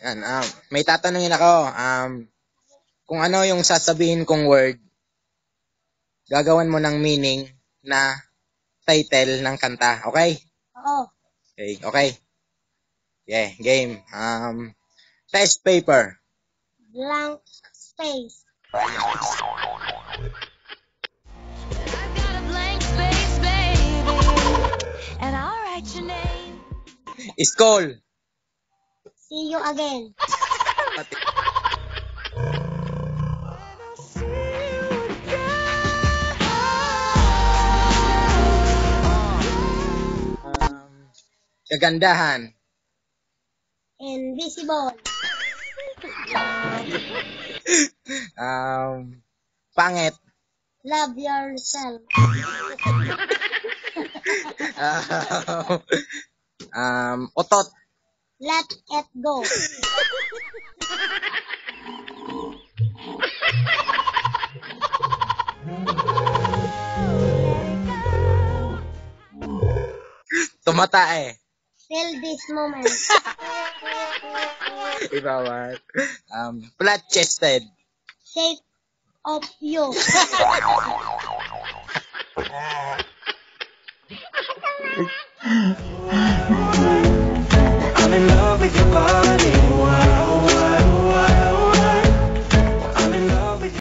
Yan, um, may tatanungin ako. Um, kung ano yung sasabihin kong word, gagawan mo ng meaning na title ng kanta. Okay? Oo. Okay, okay. Yeah, game. Um, test paper. Blank space. I've got See you again. Um, kagandahan. Invisible. Um, pangit. Love yourself. um, otot. Let it go. Tumatae. Feel this moment. Ibawat. Um, flat-chested. Shape of you.